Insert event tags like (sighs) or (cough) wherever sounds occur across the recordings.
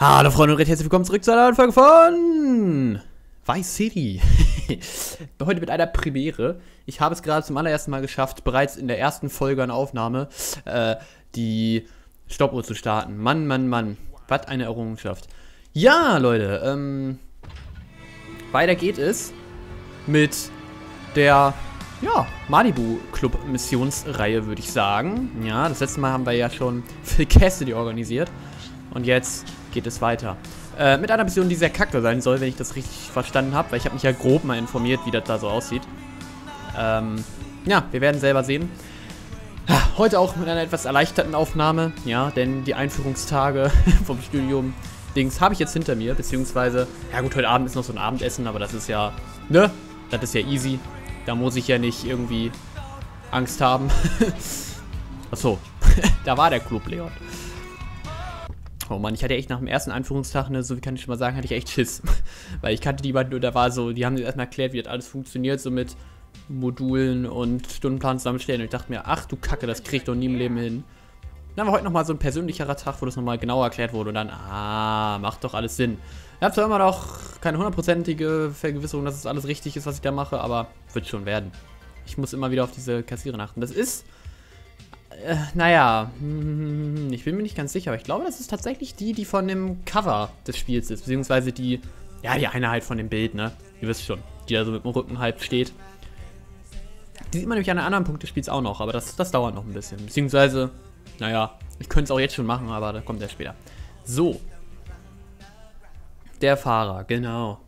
Hallo Freunde und recht herzlich willkommen zurück zu einer neuen Folge von Vice City. (laughs) Heute mit einer Premiere. Ich habe es gerade zum allerersten Mal geschafft, bereits in der ersten Folge an Aufnahme äh, die Stoppuhr zu starten. Mann, Mann, Mann. Was eine Errungenschaft. Ja, Leute, ähm, weiter geht es mit der ja, Malibu Club Missionsreihe, würde ich sagen. Ja, das letzte Mal haben wir ja schon Phil Cassidy organisiert. Und jetzt geht es weiter. Äh, mit einer Mission, die sehr kacke sein soll, wenn ich das richtig verstanden habe, weil ich habe mich ja grob mal informiert, wie das da so aussieht. Ähm, ja, wir werden selber sehen. Heute auch mit einer etwas erleichterten Aufnahme, ja, denn die Einführungstage (laughs) vom Studium Dings habe ich jetzt hinter mir, beziehungsweise, ja gut, heute Abend ist noch so ein Abendessen, aber das ist ja, ne, das ist ja easy. Da muss ich ja nicht irgendwie Angst haben. (laughs) Achso, (laughs) da war der Club Leon. Oh Mann, ich hatte echt nach dem ersten Einführungstag, ne, so wie kann ich schon mal sagen, hatte ich echt Schiss. (laughs) Weil ich kannte die beiden, da war so, die haben mir erstmal erklärt, wie das alles funktioniert, so mit Modulen und Stundenplan zusammenstellen. Und ich dachte mir, ach du Kacke, das krieg ich doch nie im Leben hin. Dann war heute nochmal so ein persönlicherer Tag, wo das nochmal genauer erklärt wurde und dann, ah, macht doch alles Sinn. Ich habe zwar immer noch keine hundertprozentige Vergewisserung, dass es alles richtig ist, was ich da mache, aber wird schon werden. Ich muss immer wieder auf diese Kassiererin achten. Das ist äh, naja, hm, ich bin mir nicht ganz sicher, aber ich glaube, das ist tatsächlich die, die von dem Cover des Spiels ist, beziehungsweise die, ja, die eine halt von dem Bild, ne? Ihr wisst schon, die da so mit dem Rücken halb steht. Die sieht man nämlich an einem anderen Punkt des Spiels auch noch, aber das, das dauert noch ein bisschen. Beziehungsweise, naja, ich könnte es auch jetzt schon machen, aber da kommt er später. So. Der Fahrer, genau.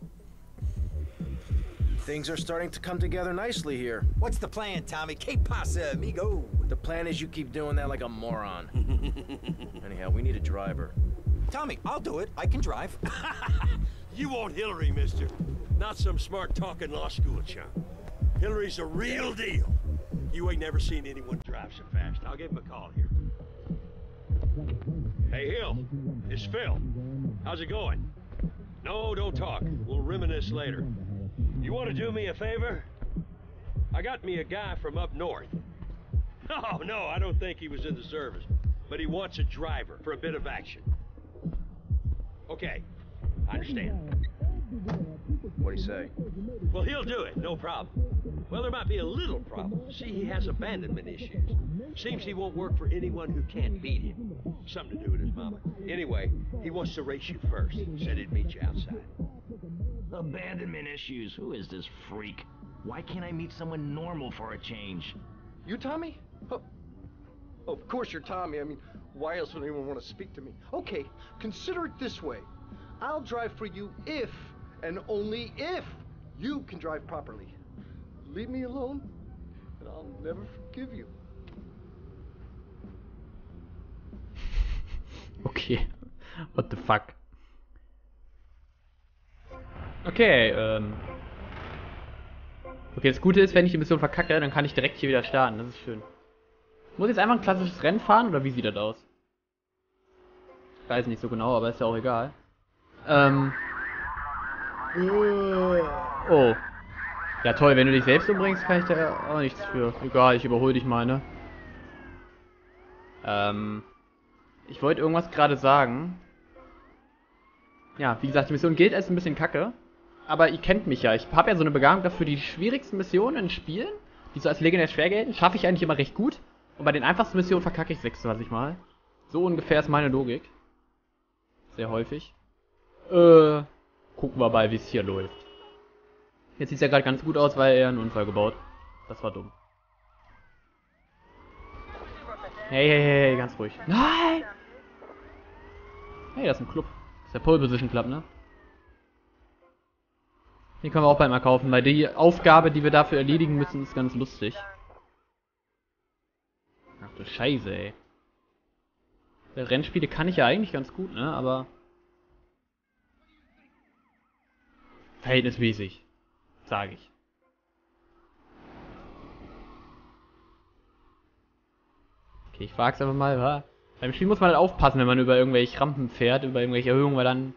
Things are starting to come together nicely here. What's the plan, Tommy? Que pasa, amigo? The plan is you keep doing that like a moron. (laughs) Anyhow, we need a driver. Tommy, I'll do it. I can drive. (laughs) you want Hillary, mister. Not some smart-talking law school chump. Hillary's a real deal. You ain't never seen anyone drive so fast. I'll give him a call here. Hey, Hill. It's Phil. How's it going? No, don't talk. We'll reminisce later. You want to do me a favor? I got me a guy from up north. No, (laughs) oh, no, I don't think he was in the service. But he wants a driver for a bit of action. Okay, I understand. What'd he say? Well, he'll do it, no problem. Well, there might be a little problem. See, he has abandonment issues. Seems he won't work for anyone who can't beat him. Something to do with his mama. Anyway, he wants to race you first. Said he'd meet you outside. Abandonment issues. Who is this freak? Why can't I meet someone normal for a change? You, Tommy? Oh, of course you're Tommy. I mean, why else would anyone want to speak to me? Okay, consider it this way. I'll drive for you if, and only if, you can drive properly. Leave me alone, and I'll never forgive you. (laughs) Okay. What the fuck? Okay, ähm. Okay, das Gute ist, wenn ich die Mission verkacke, dann kann ich direkt hier wieder starten. Das ist schön. Muss ich jetzt einfach ein klassisches Rennen fahren oder wie sieht das aus? Ich weiß nicht so genau, aber ist ja auch egal. Ähm. Oh. Ja toll, wenn du dich selbst umbringst, kann ich da auch nichts für. Egal, ich überhole dich mal, ne? Ähm. Ich wollte irgendwas gerade sagen. Ja, wie gesagt, die Mission gilt als ein bisschen kacke aber ihr kennt mich ja. Ich habe ja so eine Begabung dafür, die schwierigsten Missionen in Spielen, die so als legendär schwer gelten, schaffe ich eigentlich immer recht gut. Und bei den einfachsten Missionen verkacke ich 26 Mal. So ungefähr ist meine Logik. Sehr häufig. Äh, gucken wir mal, wie es hier läuft. Jetzt sieht es ja gerade ganz gut aus, weil er einen Unfall gebaut. Das war dumm. Hey, hey, hey, ganz ruhig. Nein! Hey, das ist ein Club. Das ist der Pole Position Club, ne? Den können wir auch bald mal kaufen, weil die Aufgabe, die wir dafür erledigen müssen, ist ganz lustig. Ach du Scheiße, ey. Rennspiele kann ich ja eigentlich ganz gut, ne, aber... Verhältnismäßig, sage ich. Okay, ich frag's einfach mal, wa? Beim Spiel muss man halt aufpassen, wenn man über irgendwelche Rampen fährt, über irgendwelche Erhöhungen, weil dann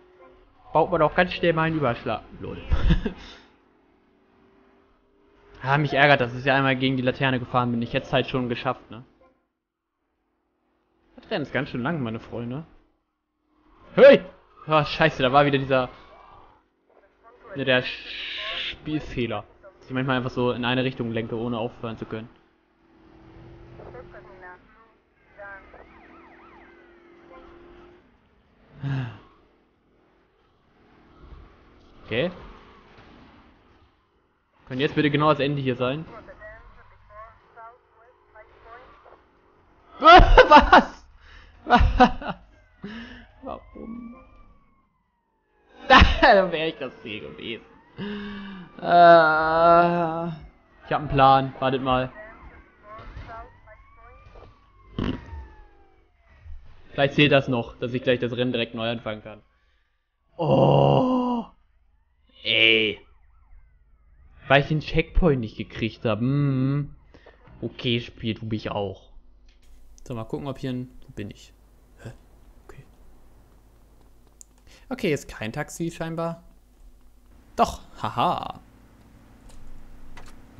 baut man auch ganz schnell mal einen Überschlag. Lol. (laughs) ah, mich ärgert, dass ich ja einmal gegen die Laterne gefahren bin. Ich hätte es halt schon geschafft, ne? Das Rennen ist ganz schön lang, meine Freunde. Hey! Oh, scheiße, da war wieder dieser... Ne, der Spielfehler. Dass ich manchmal einfach so in eine Richtung lenke, ohne aufhören zu können. Okay. Kann jetzt bitte genau das Ende hier sein? (laughs) Was? (laughs) Warum? (laughs) da wäre ich das Ziel gewesen. Äh, ich habe einen Plan. Wartet mal. Vielleicht zählt das noch, dass ich gleich das Rennen direkt neu anfangen kann. Oh. Ey. Weil ich den Checkpoint nicht gekriegt habe. Mm. Okay, Spiel, du mich auch. So, mal gucken, ob hier ein... Wo bin ich? Hä? Okay. Okay, jetzt kein Taxi scheinbar. Doch, haha.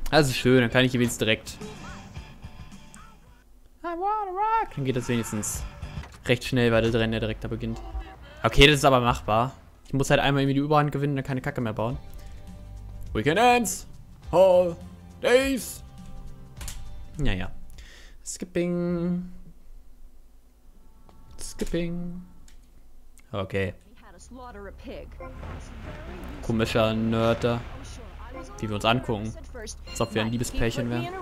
Das ist schön, dann kann ich wenigstens direkt... I wanna rock. Dann geht das wenigstens recht schnell, weil der Rennen ja direkt da beginnt. Okay, das ist aber machbar. Ich muss halt einmal irgendwie die Überhand gewinnen und dann keine Kacke mehr bauen. Weekends! Hall! Days! Naja. Skipping. Skipping. Okay. Komischer Nerd da. Wie wir uns angucken. Als ob wir ein Liebespärchen wären. (sighs)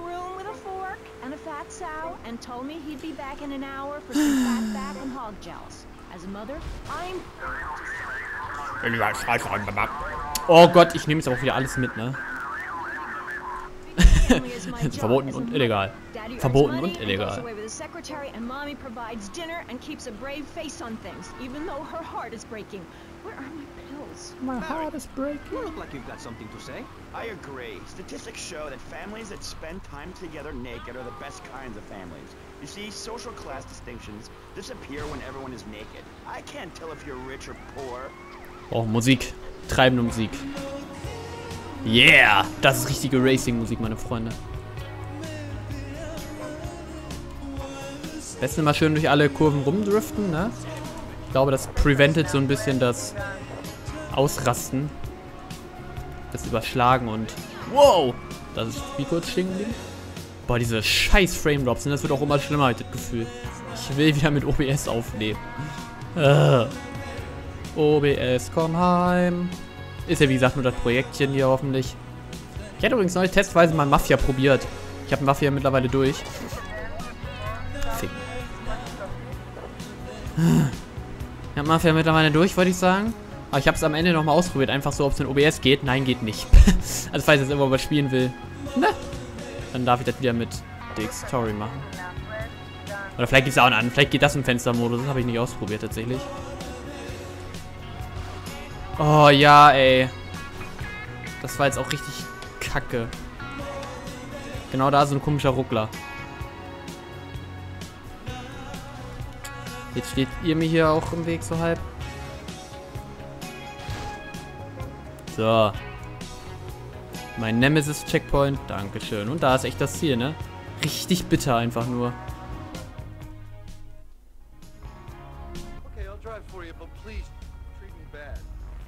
(sighs) Oh Gott, ich nehme jetzt aber auch wieder alles mit, ne? (laughs) Verboten und illegal. Verboten und illegal. Where are my pills? My heart is breaking. You look like you've got something to say. I agree. Statistics show that families that spend time together naked are the best kinds of families. You see, social class distinctions disappear when everyone is naked. I can't tell if you're rich or poor. Oh, Musik. Treibende Musik. Yeah! Das ist richtige Racing-Musik, meine Freunde. Besten mal schön durch alle Kurven rumdriften, ne? Ich glaube, das preventet so ein bisschen das Ausrasten. Das Überschlagen und... Wow! Das ist wie kurz stehen geblieben? Boah, diese scheiß Frame Drops, ne? das wird auch immer schlimmer, halt das Gefühl. Ich will wieder mit OBS aufnehmen. OBS, komm heim. Ist ja wie gesagt nur das Projektchen hier hoffentlich. Ich hätte übrigens neulich testweise mal Mafia probiert. Ich habe Mafia mittlerweile durch. Fick. Ich habe Mafia mittlerweile durch, wollte ich sagen. Aber ich habe es am Ende nochmal ausprobiert. Einfach so, ob es in OBS geht. Nein, geht nicht. (laughs) also falls ich jetzt immer was spielen will. Ne? Dann darf ich das wieder mit DX Story machen. Oder vielleicht geht es auch an. Vielleicht geht das im Fenstermodus. Das habe ich nicht ausprobiert tatsächlich. Oh ja, ey. Das war jetzt auch richtig kacke. Genau da so ein komischer Ruckler. Jetzt steht ihr mir hier auch im Weg so halb. So. Mein Nemesis-Checkpoint. Dankeschön. Und da ist echt das Ziel, ne? Richtig bitter einfach nur.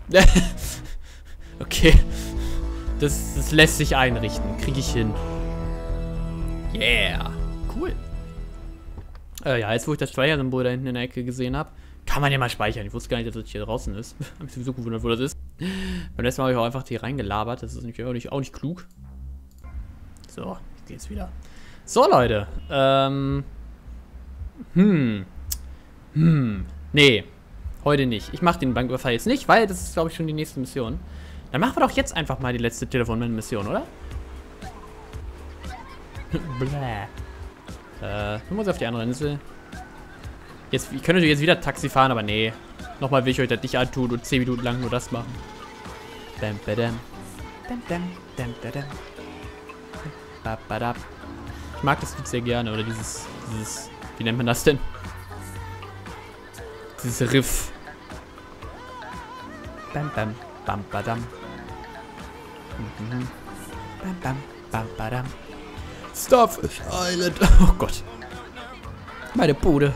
(laughs) okay. Das, das lässt sich einrichten. Kriege ich hin. Yeah. Cool. Äh, ja, jetzt wo ich das Steuersymbol da hinten in der Ecke gesehen habe, kann man ja mal speichern. Ich wusste gar nicht, dass das hier draußen ist. (laughs) Hab mich sowieso gewundert, wo das ist. Beim letzten Mal habe ich auch einfach hier reingelabert. Das ist natürlich auch nicht, auch nicht klug. So, jetzt geht's wieder. So, Leute. Ähm. Hm. Hm. Nee. Heute nicht. Ich mache den Banküberfall jetzt nicht, weil das ist, glaube ich, schon die nächste Mission. Dann machen wir doch jetzt einfach mal die letzte Telefonmission, oder? (laughs) Bläh. Äh, du musst auf die andere Insel. Jetzt, ich könnte jetzt wieder Taxi fahren, aber nee. Nochmal will ich euch das nicht antun und 10 Minuten lang nur das machen. Bam, badam. Bam, bam, bam, badam. Ba, badab. Ich mag das Lied sehr gerne, oder dieses, dieses, wie nennt man das denn? Dieses Riff. Bam, bam, bam, badam. Bam, bam, bam, badam. Starfish Island. Oh Gott. Meine Bude.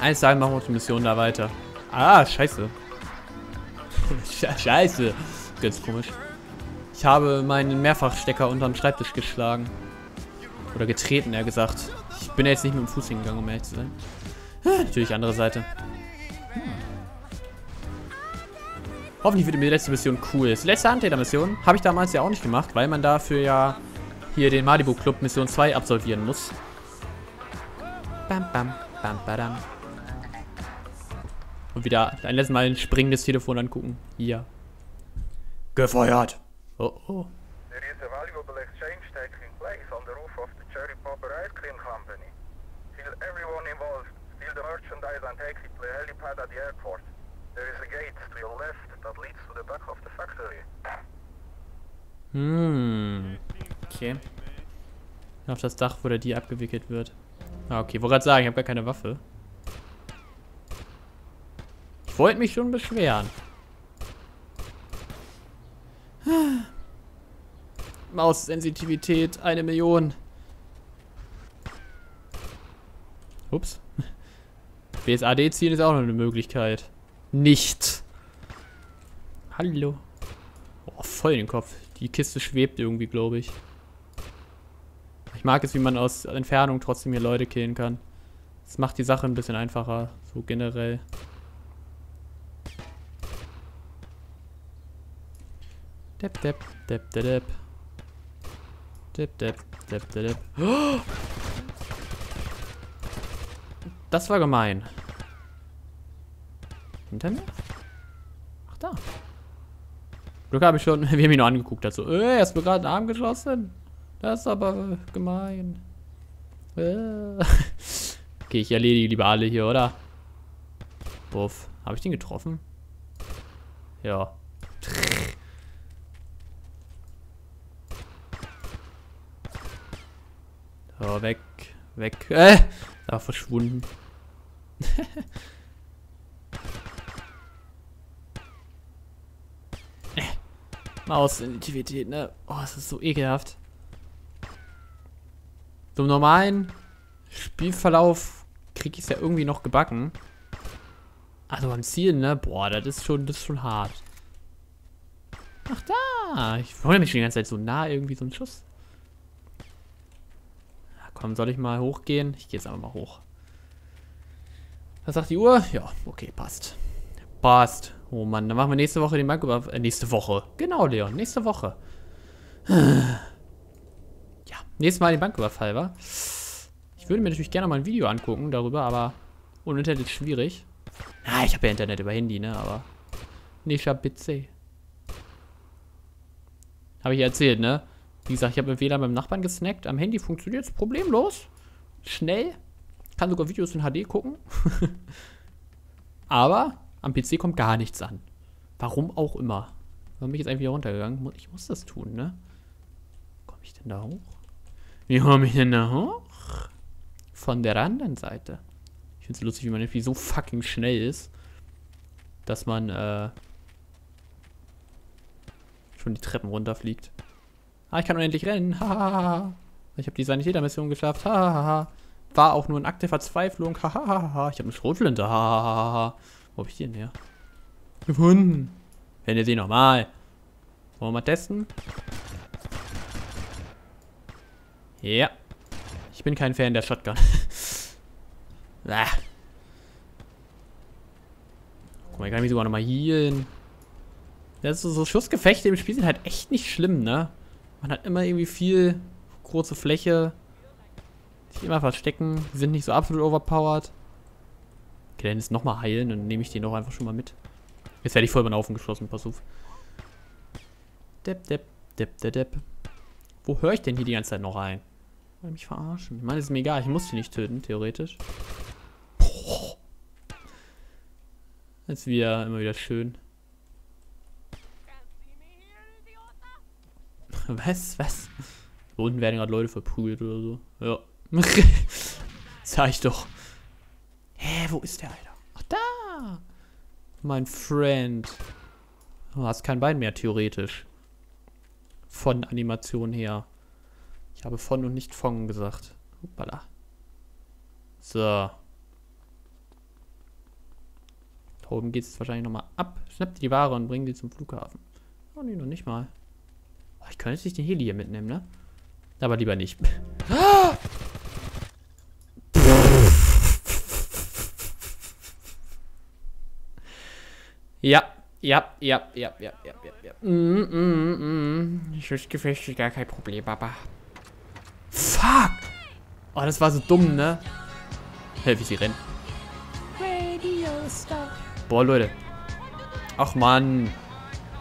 Eines Tages machen wir die Mission da weiter. Ah, scheiße. Sche- (laughs) scheiße. Ganz komisch. Ich habe meinen Mehrfachstecker unter den Schreibtisch geschlagen. Oder getreten, eher gesagt. Ich bin jetzt nicht mit dem Fuß hingegangen, um ehrlich zu sein. Natürlich andere Seite. Hoffentlich wird die letzte Mission cool. Das letzte Antäter-Mission habe ich damals ja auch nicht gemacht, weil man dafür ja hier den Malibu Club Mission 2 absolvieren muss. Bam, bam, bam, badam. Und wieder ein letztes Mal ein springendes Telefon angucken. Hier. Gefeuert. Oh, oh. There is a valuable exchange taking place on the roof of the Cherry Popper Ice Cream Company. Kill everyone involved, steal the merchandise and take it to the helipad at the airport. There is a gate to your left that leads to the back of the factory. Hm. Okay. Auf das Dach, wo der Deal abgewickelt wird. Ah, okay. Wollte gerade sagen, ich habe gar keine Waffe. Ich wollte mich schon beschweren. (sighs) Maussensitivität, eine Million. Ups. (laughs) BSAD ziehen ist auch noch eine Möglichkeit. Nicht. Hallo. Oh, voll in den Kopf. Die Kiste schwebt irgendwie, glaube ich. Ich mag es, wie man aus Entfernung trotzdem hier Leute killen kann. Das macht die Sache ein bisschen einfacher, so generell. Depp, depp, depp, depp, depp. Depp, depp, depp, depp, depp. Oh! (gasps) Das war gemein. Hinter mir? Ach, da. Glück habe ich schon, (laughs) wir haben ihn nur angeguckt, dazu. Äh, er ist mir gerade einen Arm geschossen. Das ist aber gemein. Äh. (laughs) Okay, ich erledige lieber alle hier, oder? Buff. Habe ich den getroffen? Ja. So, weg. Weg. Äh! Da verschwunden. (laughs) Maussensitivität, ne? Oh, das ist so ekelhaft. So im normalen Spielverlauf kriege ich es ja irgendwie noch gebacken. Also beim Zielen, ne? Boah, das ist schon, das ist schon hart. Ach da! Ich wollte mich schon die ganze Zeit so nah irgendwie so ein Schuss. Ja, komm, soll ich mal hochgehen? Ich gehe jetzt einfach mal hoch. Was sagt die Uhr? Ja, okay, passt. Passt. Oh Mann, dann machen wir nächste Woche den Banküberfall. Äh, nächste Woche. Genau, Leon, nächste Woche. (sighs) Ja, nächstes Mal den Banküberfall, wa? Ich würde mir natürlich gerne mal ein Video angucken darüber, aber ohne Internet ist schwierig. Na, ich habe ja Internet über Handy, ne, aber nicht ab PC. Habe ich erzählt, ne? Wie gesagt, ich habe mit WLAN beim Nachbarn gesnackt. Am Handy funktioniert es problemlos. Schnell. Kann sogar Videos in HD gucken. (laughs) aber am PC kommt gar nichts an. Warum auch immer. Warum bin ich jetzt einfach wieder runtergegangen? Ich muss das tun, ne? Komme ich denn da hoch? Wie komme ich denn da hoch? Von der anderen Seite. Ich finde es lustig, wie man irgendwie so fucking schnell ist, dass man äh, schon die Treppen runterfliegt. Ah, ich kann unendlich rennen. Hahaha. Ich habe die Sanitätermission geschafft. Hahaha. War auch nur ein Akt der Verzweiflung. Hahaha. Ich habe eine Schrotflinte. Hahaha. Wo hab ich denn her? Gefunden. Wenn ihr sie nochmal. Wollen wir mal testen? Ja. Ich bin kein Fan der Shotgun. (laughs) ah. Guck mal, ich kann mich sogar nochmal healen. Ja, so, so Schussgefechte im Spiel sind halt echt nicht schlimm, ne? Man hat immer irgendwie viel große Fläche. Sich immer verstecken. Die sind nicht so absolut overpowered. Okay, dann ist nochmal heilen, dann nehme ich den doch einfach schon mal mit. Jetzt werde ich voll über den Haufen geschossen, pass auf. Depp, depp, depp, depp, depp. Wo höre ich denn hier die ganze Zeit noch rein? Ihr mich verarschen? Ich meine, ist mir egal, ich muss die nicht töten, theoretisch. Boah. Jetzt wieder, immer wieder schön. (laughs) Was? Was? Da unten werden gerade Leute verprügelt oder so. Ja. (laughs) Sag ich doch. Hä, wo ist der, Alter? Ach, da! Mein Friend. Du hast kein Bein mehr, theoretisch. Von Animation her. Ich habe von und nicht von gesagt. Hoppala. So. oben geht es wahrscheinlich nochmal ab. Schnappt die Ware und bringt sie zum Flughafen. Oh nee, noch nicht mal. Oh, ich könnte jetzt nicht den Heli hier mitnehmen, ne? Aber lieber nicht. (laughs) Ja, ja, ja, ja, ja, ja, ja, ja. Mm, mm, mm. Schussgefechte, gar kein Problem, Papa. Fuck! Oh, das war so dumm, ne? Helfe ich sie rennen. Boah, Leute. Ach, Mann.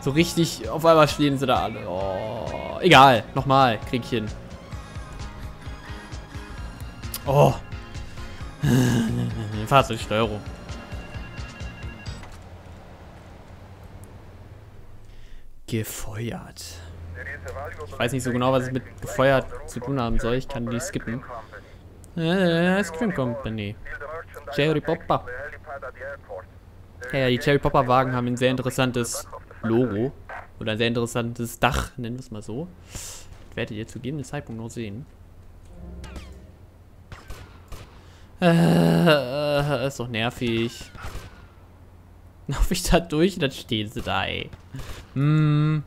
So richtig, auf einmal stehen sie da alle. Oh, egal. Nochmal, krieg ich hin. Oh. (laughs) Fahrzeugsteuerung. Gefeuert. Ich weiß nicht so genau, was es mit gefeuert zu tun haben soll. Ich kann die skippen. Äh, Ice Cream Company. Cherry Popper. Ja, die Cherry Popper Wagen haben ein sehr interessantes Logo. Oder ein sehr interessantes Dach, nennen wir es mal so. Das werdet ihr zu jedem Zeitpunkt noch sehen. Äh, ist doch nervig. Laufe (laughs) ich da durch dann stehen sie da, ey. Hm.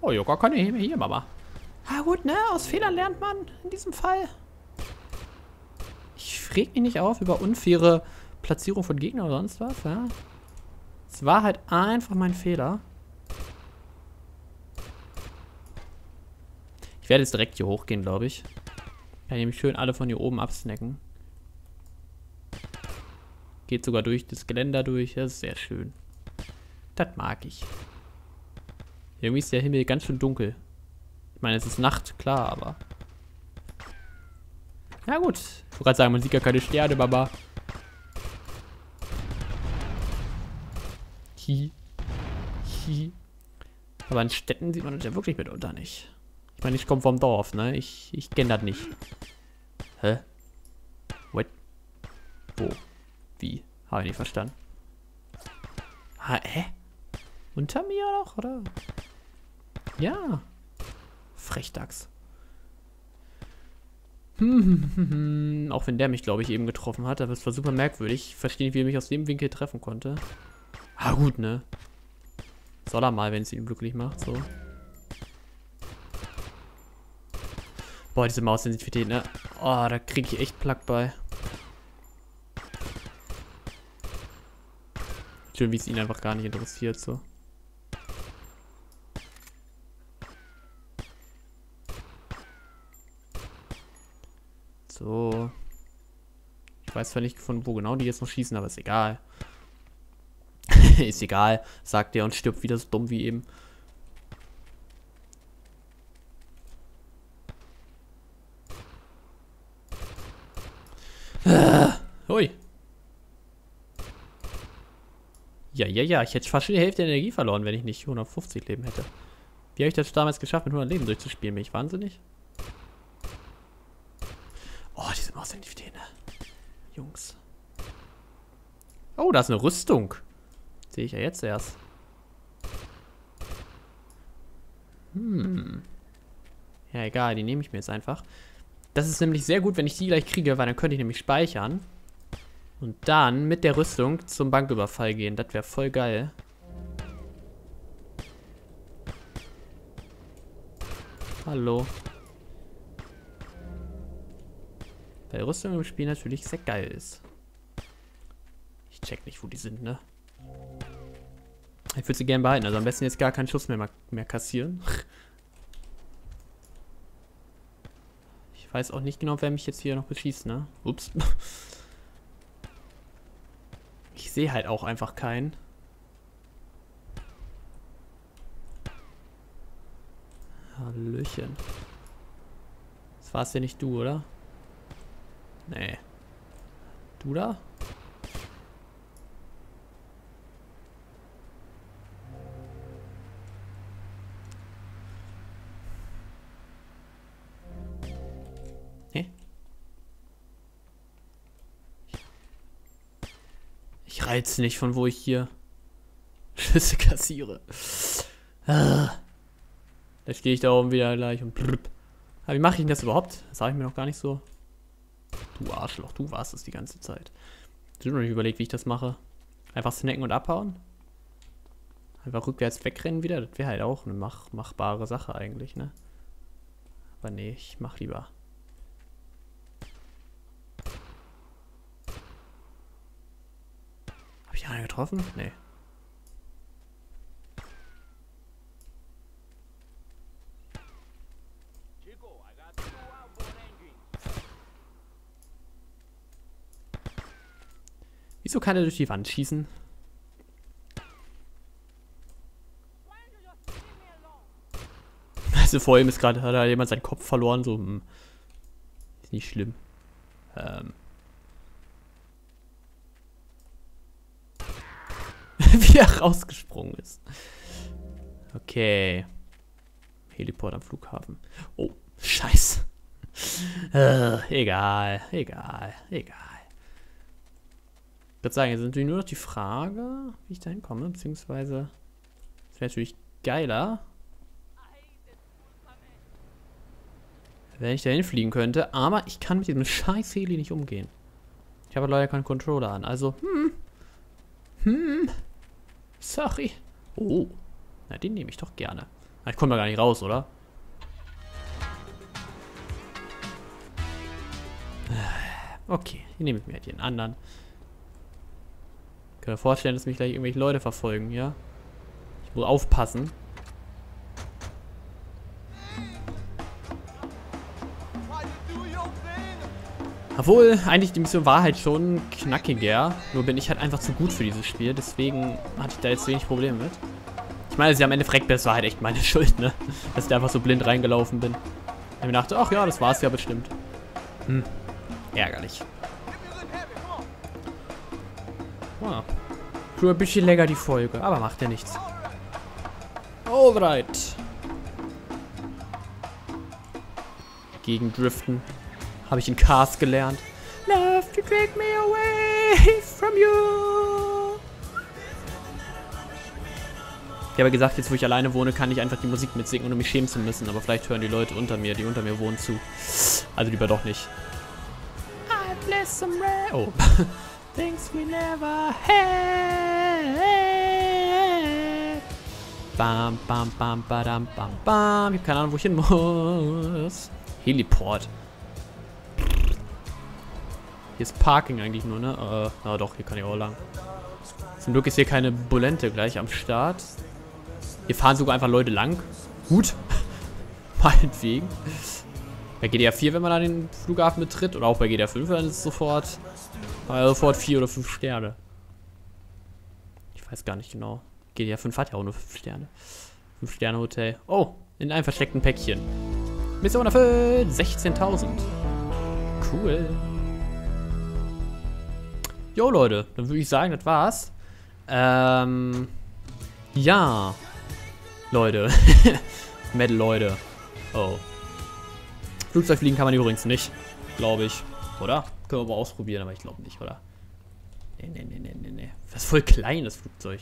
Oh, ja, gar keine Häme hier, Mama. Ah, gut, ne? Aus Fehlern lernt man in diesem Fall. Ich reg mich nicht auf über unfaire Platzierung von Gegnern oder sonst was, ja. Es war halt einfach mein Fehler. Ich werde jetzt direkt hier hochgehen, glaube ich. Kann nämlich schön alle von hier oben absnacken. Geht sogar durch das Geländer durch. Das ist sehr schön. Das mag ich. Irgendwie ist der Himmel ganz schön dunkel. Ich meine, es ist Nacht, klar, aber... Ja gut. Ich wollte gerade sagen, man sieht gar keine Sterne, Baba. Hi. Hi. Aber in Städten sieht man das ja wirklich mitunter nicht. Ich meine, ich komme vom Dorf, ne? Ich, ich kenne das nicht. Hä? What? Wo? Wie? Habe ich nicht verstanden. Ah, hä? Unter mir noch, oder? Ja. Frechdachs. Hm, (laughs) auch wenn der mich, glaube ich, eben getroffen hat. Aber es war super merkwürdig. Ich verstehe nicht, wie er mich aus dem Winkel treffen konnte. Ah, gut, ne? Soll er mal, wenn es ihn glücklich macht, so. Boah, diese Maussensitivität, ne? Oh, da kriege ich echt Plack bei. Schön, wie es ihn einfach gar nicht interessiert, so. So. Ich weiß zwar nicht, von wo genau die jetzt noch schießen, aber ist egal. (laughs) ist egal, sagt er und stirbt wieder so dumm wie eben. Ah, hui. Ja, ja, ich hätte fast die Hälfte der Energie verloren, wenn ich nicht 150 Leben hätte. Wie habe ich das damals geschafft, mit 100 Leben durchzuspielen? Bin ich wahnsinnig? Oh, diese Maus sind die ne? Jungs. Oh, da ist eine Rüstung. Sehe ich ja jetzt erst. Hm. Ja, egal, die nehme ich mir jetzt einfach. Das ist nämlich sehr gut, wenn ich die gleich kriege, weil dann könnte ich nämlich speichern. Und dann mit der Rüstung zum Banküberfall gehen. Das wäre voll geil. Hallo. Weil Rüstung im Spiel natürlich sehr geil ist. Ich check nicht, wo die sind, ne? Ich würde sie gerne behalten. Also am besten jetzt gar keinen Schuss mehr, mehr kassieren. (laughs) Ich weiß auch nicht genau, wer mich jetzt hier noch beschießt, ne? Ups. (laughs) Ich sehe halt auch einfach keinen. Hallöchen. Das war's ja nicht du, oder? Nee. Du da? Reiz nicht, von wo ich hier Schlüsse kassiere. Ah. Da stehe ich da oben wieder gleich und blub. Aber wie mache ich denn das überhaupt? Das habe ich mir noch gar nicht so. Du Arschloch, du warst es die ganze Zeit. Ich habe noch nicht überlegt, wie ich das mache. Einfach snacken und abhauen? Einfach rückwärts wegrennen wieder? Das wäre halt auch eine mach machbare Sache eigentlich, ne? Aber nee, ich mach lieber. Hab ich einen getroffen? Nee. Wieso kann er durch die Wand schießen? Also vor ihm ist gerade, hat da jemand seinen Kopf verloren, so, hm. Ist nicht schlimm. Ähm. (laughs) Wie er rausgesprungen ist. Okay. Heliport am Flughafen. Oh, scheiße. (laughs) Äh, egal, egal, egal. Ich würde sagen, jetzt ist natürlich nur noch die Frage, wie ich da hinkomme, beziehungsweise es wäre natürlich geiler, wenn ich da hinfliegen könnte, aber ich kann mit diesem scheiß Heli nicht umgehen. Ich habe leider keinen Controller an, also, hm, hm, sorry. Oh, na, den nehme ich doch gerne. Ich komme da gar nicht raus, oder? Okay, hier nehme ich mir halt den anderen. Ich kann mir vorstellen, dass mich gleich irgendwelche Leute verfolgen, ja? Ich muss aufpassen. Obwohl, eigentlich die Mission war halt schon knackiger. Nur bin ich halt einfach zu gut für dieses Spiel. Deswegen hatte ich da jetzt wenig Probleme mit. Ich meine, sie am Ende verreckt, das war halt echt meine (laughs) Schuld, ne? Dass ich da einfach so blind reingelaufen bin. Und mir dachte, ach ja, das war's ja bestimmt. Hm. Ärgerlich. Ah. Schon ein bisschen länger die Folge, aber macht ja nichts. Alright. Gegen Driften. Habe ich in Cars gelernt. Love to take me away from you. Ich habe gesagt, jetzt wo ich alleine wohne, kann ich einfach die Musik mitsingen, ohne mich schämen zu müssen. Aber vielleicht hören die Leute unter mir, die unter mir wohnen, zu. Also lieber doch nicht. I bless some Oh. (laughs) Things we never had. Bam, bam, bam, badam, bam, bam. Ich habe keine Ahnung, wo ich hin muss. Heliport. Hier ist Parking eigentlich nur, ne? Äh, na doch, hier kann ich auch lang. Zum Glück ist hier keine Bulente gleich am Start. Hier fahren sogar einfach Leute lang. Gut. (laughs) Meinetwegen. Bei GTA 4, wenn man an den Flughafen betritt, oder auch bei GTA 5, dann ist es sofort aber sofort 4 oder 5 Sterne. Ich weiß gar nicht genau. GTA 5 hat ja auch nur 5 Sterne. 5 Sterne Hotel. Oh, in einem versteckten Päckchen. Mission erfüllt. 16.000. Cool. Jo, Leute. Dann würde ich sagen, das war's. Ähm. Ja. Leute. (laughs) Metal, Leute. Oh. Flugzeugfliegen kann man übrigens nicht. Glaube ich. Oder? Können wir aber ausprobieren, aber ich glaube nicht, oder? Nee, nee, nee, nee, nee. Das ist voll klein, das Flugzeug.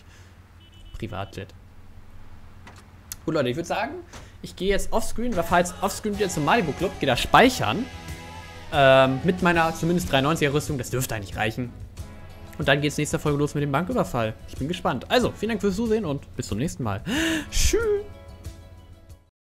Privatjet. Gut, Leute, ich würde sagen, ich gehe jetzt offscreen oder fahre jetzt offscreen wieder zum Malibu Club, gehe da speichern. Ähm, mit meiner zumindest 390er Rüstung, das dürfte eigentlich reichen. Und dann geht es nächste Folge los mit dem Banküberfall. Ich bin gespannt. Also, vielen Dank fürs Zusehen und bis zum nächsten Mal. (gasps) Tschüss.